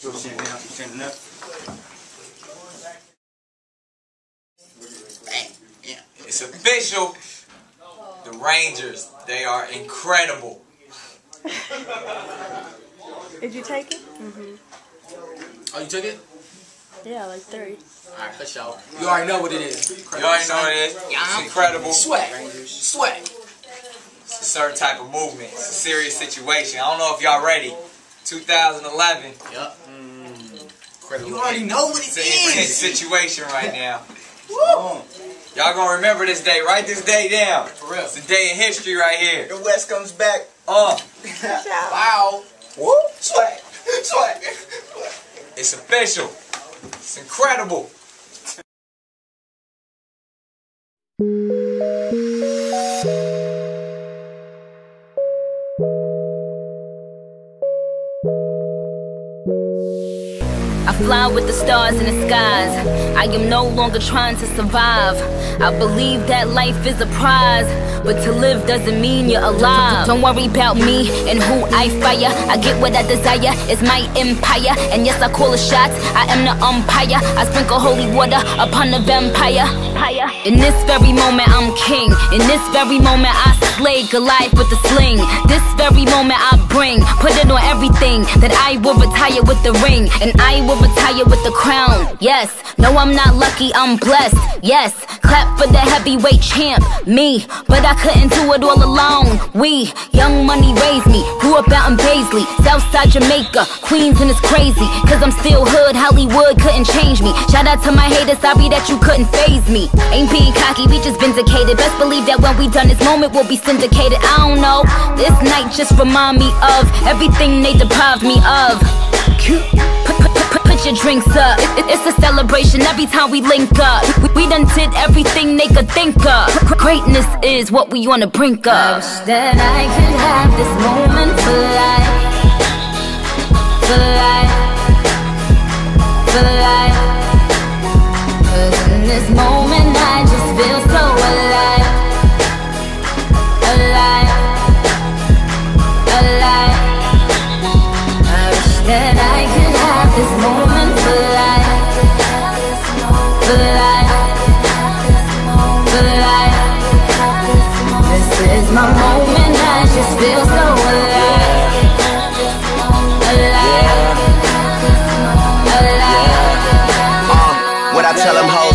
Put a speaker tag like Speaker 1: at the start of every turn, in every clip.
Speaker 1: Sit down, stand up.
Speaker 2: It's official. The Rangers, they are incredible.
Speaker 3: Did you take it? Mhm.
Speaker 4: Oh, you took it?
Speaker 3: Yeah, like three.
Speaker 4: Alright, for sure. You already know what it is.
Speaker 2: You already know what it is. It's incredible.
Speaker 4: Sweat. Sweat.
Speaker 2: It's a certain type of movement. It's a serious situation. I don't know if y'all ready. 2011.
Speaker 4: Yup.
Speaker 2: Incredible.
Speaker 4: You already know what it
Speaker 2: It's an intense
Speaker 4: is.
Speaker 2: situation right now. Y'all gonna remember this day. Write this day down.
Speaker 4: For real.
Speaker 2: It's a day in history right here.
Speaker 1: The West comes back.
Speaker 2: Uh,
Speaker 4: Wow.
Speaker 1: Woo! Sweat! Sweat!
Speaker 2: it's official. It's incredible.
Speaker 5: I fly with the stars in the skies. I am no longer trying to survive. I believe that life is a prize, but to live doesn't mean you're alive. Don't worry about me and who I fire. I get what I desire, it's my empire. And yes, I call the shots, I am the umpire. I sprinkle holy water upon the vampire. In this very moment, I'm king. In this very moment, I slay Goliath with the sling. This very moment, I bring, put it on everything that I will retire with the ring. And I will retire with the crown. Yes, no, I'm not lucky, I'm blessed. Yes, clap for the heavyweight champ, me. But I couldn't do it all alone. We, young money raised me, grew up out in Baisley, Southside Jamaica, Queens, and it's crazy. Cause I'm still hood, Hollywood couldn't change me. Shout out to my haters, sorry that you couldn't faze me. Ain't being cocky, we just vindicated. Best believe that when we done this moment, we'll be syndicated. I don't know, this night just remind me of everything they deprived me of. Put, put, your drinks up. It- it- it's a celebration every time we link up. We, we done did everything they could think of. Greatness is what we on the brink of. that I could have this moment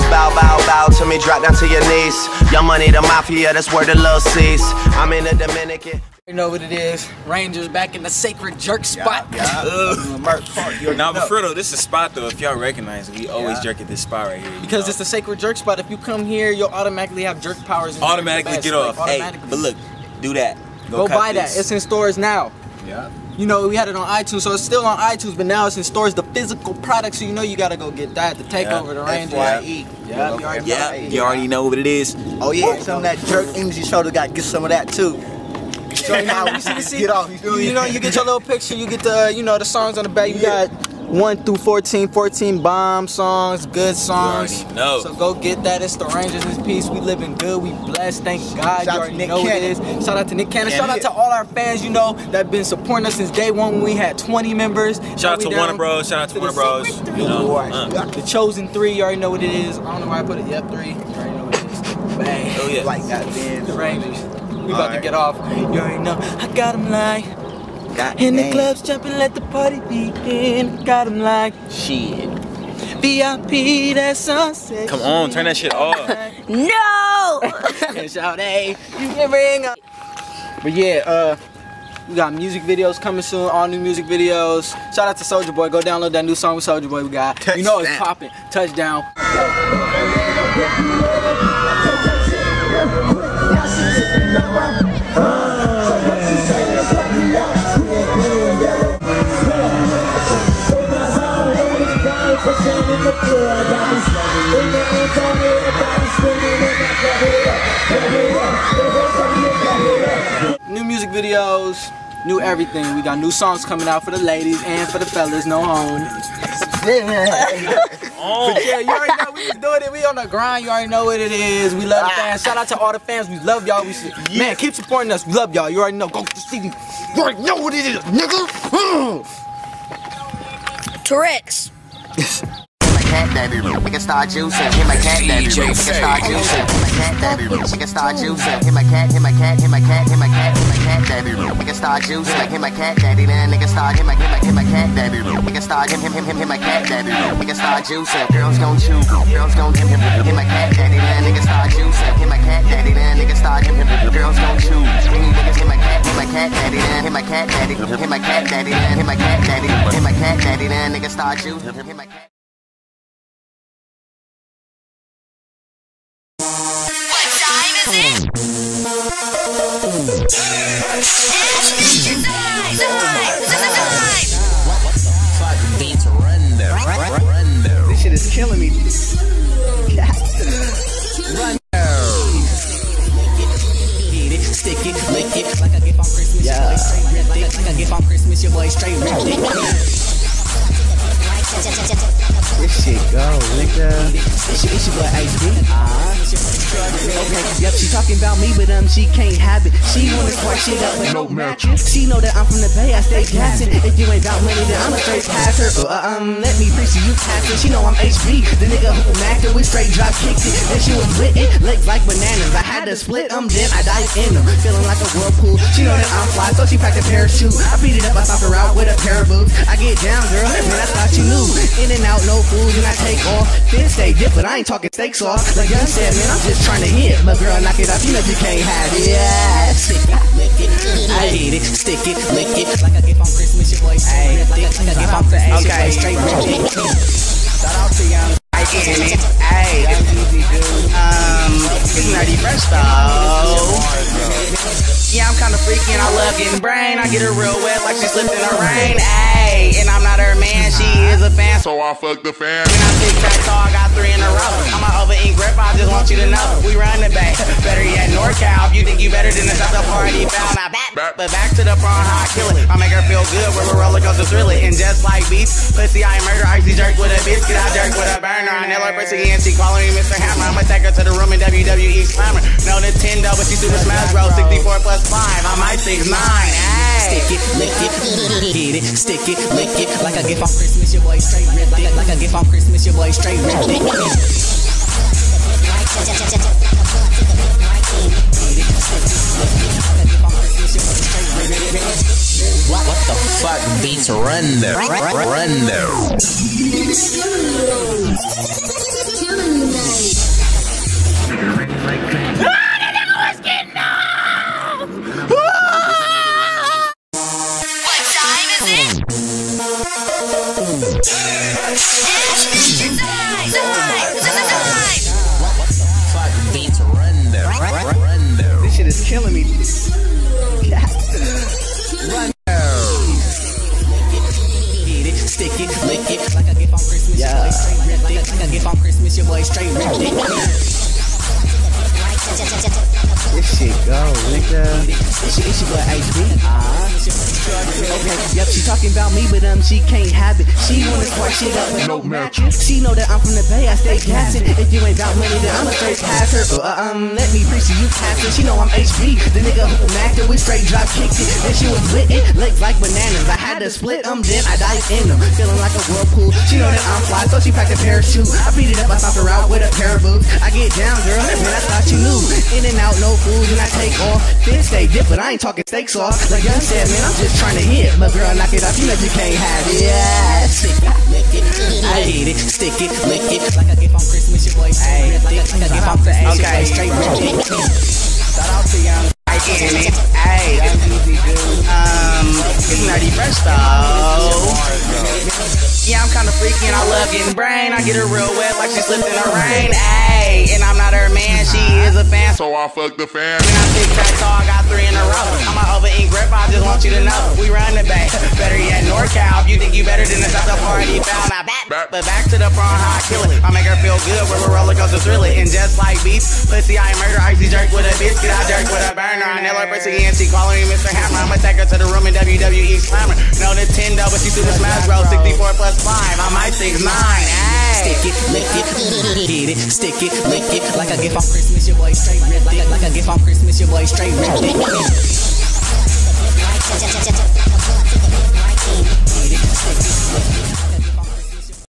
Speaker 6: bow, bow, bow to me, drop down to your knees. Young money, the mafia, that's where the love C's. I'm in the Dominican.
Speaker 4: You know what it is. Rangers back in the sacred jerk spot.
Speaker 1: Nah, but for real though, this is a spot though. If y'all recognize it, we always jerk at this spot right here.
Speaker 4: Because
Speaker 1: know?
Speaker 4: it's the sacred jerk spot. If you come here, you'll automatically have jerk powers. and jerk the
Speaker 1: automatically
Speaker 4: best,
Speaker 1: get
Speaker 4: like,
Speaker 1: off. Hey, but look, do that.
Speaker 4: Go
Speaker 1: cop
Speaker 4: buy that. It's in stores now.
Speaker 1: yeah.
Speaker 4: You know, we had it on iTunes, so it's still on iTunes, but now it's in stores, the physical product, so you know you gotta go get that to take
Speaker 1: Yeah.
Speaker 4: over the Rangers.
Speaker 1: FYE.
Speaker 4: Yeah, you already
Speaker 1: Yeah,
Speaker 4: know.
Speaker 1: you already know what it is.
Speaker 7: Oh yeah, some of that jerk energy shoulder got get some of that too.
Speaker 4: So now we see, see
Speaker 7: Get off, you?
Speaker 4: You know, you get your little picture, you get the, you know, the songs on the back. You got 1 through 14, 14 bomb songs, good songs.
Speaker 1: know.
Speaker 4: So go get that. It's the Rangers in peace. We living good. We blessed. Thank God.
Speaker 7: Shout out
Speaker 4: you
Speaker 7: to
Speaker 4: already
Speaker 7: Nick
Speaker 4: know what it
Speaker 7: Cannon.
Speaker 4: is. Shout out to Nick Cannon. Shout out to all our fans, you know, that been supporting us since day one when we had 20 members.
Speaker 1: Shout out to
Speaker 4: we
Speaker 1: Warner Bros. Shout out to
Speaker 4: the
Speaker 1: Warner Bros. You know, uh.
Speaker 4: The chosen three, you already know what it is. I don't know why I put it. Yep, three. You already know what it is. Bang.
Speaker 1: Oh yeah.
Speaker 7: Like that, man.
Speaker 4: The Rangers. We about to get off. You already know. I got them like.
Speaker 7: God
Speaker 4: In the clubs jumping, let the party begin. Got them like.
Speaker 1: Shit.
Speaker 4: VIP, that sunset.
Speaker 1: Come on, turn that shit off.
Speaker 5: No!
Speaker 4: And shout, hey, you can bring up. But yeah, uh, we got music videos coming soon, all new music videos. Shout out to Soulja Boy. Go download that new song with Soulja Boy we got. You know it's
Speaker 7: Touchdown.
Speaker 4: popping. Touchdown. Videos, new everything. We got new songs coming out for the ladies and for the fellas. No home. But yeah, you already know we just doing it. We on the grind. You already know what it is. We love the fans. Shout out to all the fans. We love y'all. We should, man, keep supporting us. We love y'all. You already know. Go to see. You already know what it is, nigga.
Speaker 3: Tourette's.
Speaker 6: cat daddy. We can start juicing. Hit my cat daddy. We can start juicing. Hit my cat daddy. We can start juicing. Hit my cat. Hit my cat. Hit my cat. Hit my cat. Hit my cat daddy. We can start juicing. Like hit my cat daddy. Then nigga start hit my hit my hit my cat daddy. We can start him him him him hit my cat daddy. We can start juicing. Girls gon' chew. Girls gon' him him hit my cat daddy. Then nigga start juicing. Hit my cat daddy. Then nigga start him him. Girls gon' chew. Any niggas hit my cat. Hit my cat daddy. Then hit my cat daddy. Hit my cat daddy. Then hit my cat daddy. Hit my cat daddy. Then nigga start juicing. Hit my cat.
Speaker 7: This shit is killing me.
Speaker 8: Stick it, lick it, like a gift on Christmas.
Speaker 7: Yeah.
Speaker 8: Your boy straight red dick. Like a gift on Christmas. Your boy straight dick.
Speaker 7: This shit go, nigga.
Speaker 8: It's your, it's your boy HB. Okay, yep, she talking about me, but um, she can't have it. She wanna spark shit up with no matches. She know that I'm from the Bay, I stay gassing. If you ain't about money, then I'm a straight passer. Uh, um, let me preach to you, pastor. She know I'm HB, the nigga who macked with straight drop kicked it. Then she was lit it, legs like bananas. I had to split them, then I dive in them. Feeling like a whirlpool. She know that I'm fly, so she packed a parachute. I beat it up, I stopped her out with a pair of boots. I get down, girl, man, I thought you knew. In and out, no food, and I take off. Then stay dip, but I ain't talking steak sauce. Like Gun said, man, I'm just trying to hit. My girl, knock it off, you know you can't have it. Yeah, stick it, lick it. I hit it, stick it, lick it. Like a gift on Christmas, your boy straight. Like a gift on your boy straight.
Speaker 7: Shout out to Young Ike in it. Hey, um, it's Nerdy Fresh though. Yeah, I'm kinda freaky and I love getting brain. I get her real wet like she slipped in the rain. Ayy, and I'm not her man, she is a fan. So I fuck the fan. When I tic tac toe, I got three in a row. I'm a over ink grip, I just want you to know. We run the bay. Better yet, NorCal. If you think you better than us, that's a party foul. Now back, but back to the prawn, how I kill it. I make her feel good a roller coaster thrill it. And just like beef, pussy, I murder. Icy jerk with a biscuit, I jerk with a burner. I nail her pussy calling me Mr. Hammer. I'ma take her to the room in WWE Slammer. No Nintendo, but she Super Smash Bros. 64 plus 5. I might 6 9. Hey.
Speaker 8: Stick it, lick it, hit it, stick it, lick it. Like a gift on Christmas, your boy straight red dick. Like a gift on Christmas, your boy straight red dick.
Speaker 9: What, the fuck beats run there?
Speaker 7: Shit is killing me.
Speaker 8: Hit it, stick it, lick it. Like a gift on Christmas, your
Speaker 7: Yeah.
Speaker 8: boy straight red dick. Like a gift on oh. Christmas, your boy straight red dick.
Speaker 7: This shit go, nigga.
Speaker 8: It's your boy HB. Uh-huh. Okay, yep, she talking about me, but um, she can't have it. She wanna spark shit up with no matches. She know that I'm from the Bay, I stay gassing. If you ain't about money, then I'm a straight passer. Uh, um, let me preach to you, pastor. She know I'm HB, the nigga who macked it with straight drop kicked it. Then she was lit it, legs like bananas. I had to split them, then I dive in them. Feeling like a whirlpool. She know that I'm fly, so she packed a parachute. I beat it up, I stopped her out with a pair of boots. I get down, girl, man, I thought you knew. In and out, no food, and I take off. Then stay dip, but I ain't talking steak sauce. Like Gun said, man, I'm just trying to hit. My girl, knock it off, you know you can't have it. Yeah, stick it, lick it. I hit it, stick it, lick it. Like a gift on Christmas, your boy red. Like a gift on your boy straight.
Speaker 7: Shout out to Young I it. Hey, um, it's Nerdy Fresh though. And I brain. I get her real wet like she slipped in the rain. Ayy, and I'm not her man, she is a fan. So I fuck the fan. When I tic tac toe, I got three in a row. I'm a over ink grip, I just want you to know. We run the bay. Better yet, NorCal. If you think you better than that's a party foul. Now back, but back to the prawn, how I kill it. I make her feel good with a roller coaster thrill it. And just like beef, pussy, I murder. Icy jerk with a biscuit, I jerk with a burner. I nail her pussy and she calling me Mr. Hammer. I'ma take her to the room in WWE Slammer. Nintendo, but she Super Smash Bros. 64 plus 5. I might 6 9. Hey.
Speaker 8: Stick it, lick it, hit it, stick it, lick it. Like a gift on Christmas, your boy straight dick. Like a gift on Christmas, your boy straight red.